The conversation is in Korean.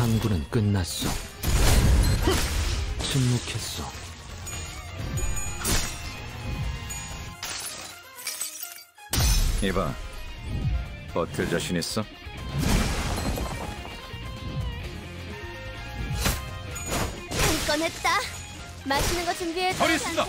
항구는 끝났어. 침묵했어. 이봐, 버틸 자신 있어? 한건 했다. 맛있는 거 준비해. 허리 쓴다.